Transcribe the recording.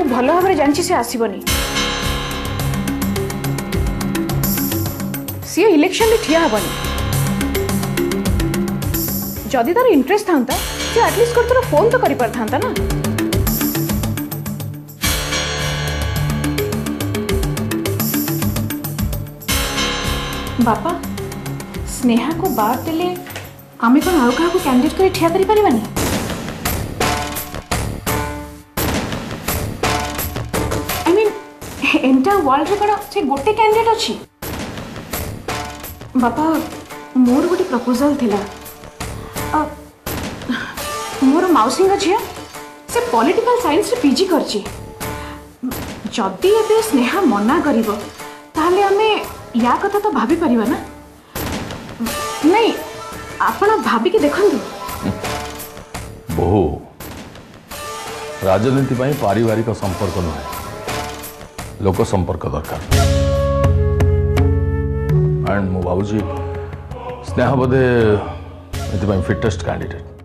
भल भाव जानी से आसबन सी इलेक्शन भी ठिया हेन जदि तार इंटरेस्ट था आटलिस्ट गोटे थोड़ा फोन तो कर बापा स्नेहा को बात दे आम कौन आउ क्या कैंडिडेट कर ठिया करें एंटर वर्ल्ड रे कोन से गोटे कैंडिडेट अछि बापा मोर गोटे प्रपोजल थिला मोर माउसिंग का झिया से पॉलिटिकल साइंस रे पीजी करछि जदि एबे स्नेहा मना करिवो ताले हमें या कथा तो भाभी परिवा ना नहीं आपण भाभी के देखंदु बहु राजनीति पारिवारिक संपर्क नुहे लोक संपर्क दरकार एंड मु भाजी स्नेह बोधे फिटेस्ट कैंडिडेट